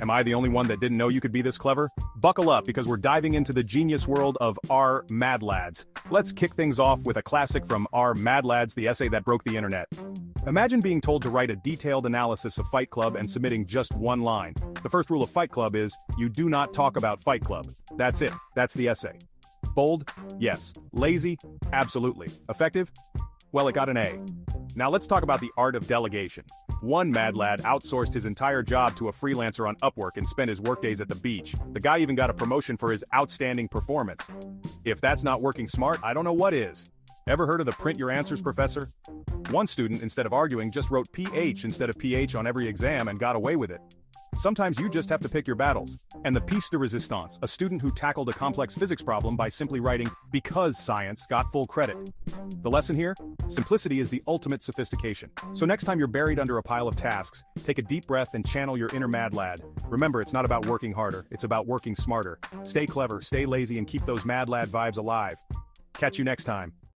Am I the only one that didn't know you could be this clever? Buckle up because we're diving into the genius world of R Mad Lads. Let's kick things off with a classic from R Mad Lads, the essay that broke the internet. Imagine being told to write a detailed analysis of Fight Club and submitting just one line. The first rule of Fight Club is, you do not talk about Fight Club. That's it, that's the essay. Bold? Yes. Lazy? Absolutely. Effective? Well, it got an A. Now let's talk about the art of delegation. One mad lad outsourced his entire job to a freelancer on Upwork and spent his workdays at the beach. The guy even got a promotion for his outstanding performance. If that's not working smart, I don't know what is. Ever heard of the print your answers professor? One student, instead of arguing, just wrote PH instead of PH on every exam and got away with it. Sometimes you just have to pick your battles. And the piece de resistance, a student who tackled a complex physics problem by simply writing, because science got full credit. The lesson here? Simplicity is the ultimate sophistication. So next time you're buried under a pile of tasks, take a deep breath and channel your inner mad lad. Remember, it's not about working harder, it's about working smarter. Stay clever, stay lazy, and keep those mad lad vibes alive. Catch you next time.